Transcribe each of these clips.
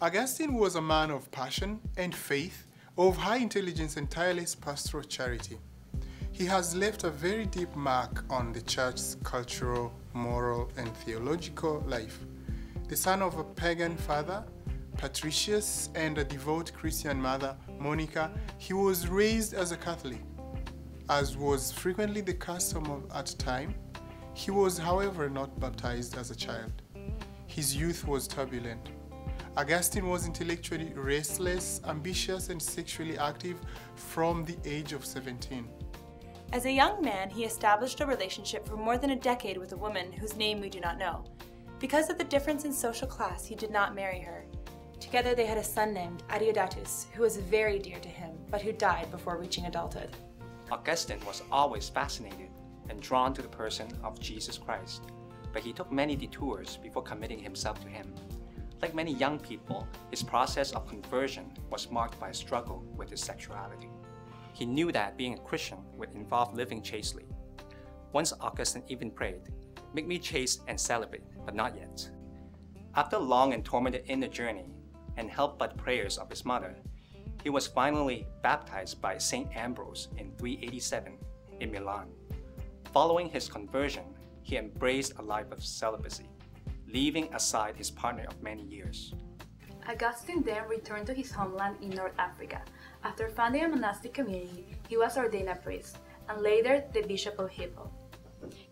Augustine was a man of passion and faith, of high intelligence and tireless pastoral charity. He has left a very deep mark on the church's cultural, moral, and theological life. The son of a pagan father, Patricius, and a devout Christian mother, Monica, he was raised as a Catholic. As was frequently the custom of, at time, he was, however, not baptized as a child. His youth was turbulent. Augustine was intellectually restless, ambitious, and sexually active from the age of 17. As a young man, he established a relationship for more than a decade with a woman whose name we do not know. Because of the difference in social class, he did not marry her. Together they had a son named Adeodatus, who was very dear to him, but who died before reaching adulthood. Augustine was always fascinated and drawn to the person of Jesus Christ, but he took many detours before committing himself to him. Like many young people, his process of conversion was marked by a struggle with his sexuality. He knew that being a Christian would involve living chastely. Once Augustine even prayed, Make me chaste and celibate, but not yet. After a long and tormented inner journey, and helped by the prayers of his mother, he was finally baptized by St. Ambrose in 387 in Milan. Following his conversion, he embraced a life of celibacy, leaving aside his partner of many years. Augustine then returned to his homeland in North Africa. After founding a monastic community, he was ordained a priest, and later the Bishop of Hippo.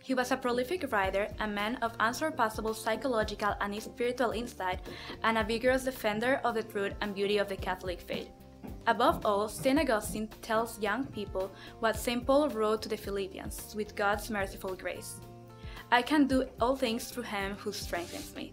He was a prolific writer, a man of unsurpassable psychological and spiritual insight, and a vigorous defender of the truth and beauty of the Catholic faith. Above all, St. Augustine tells young people what St. Paul wrote to the Philippians with God's merciful grace I can do all things through him who strengthens me.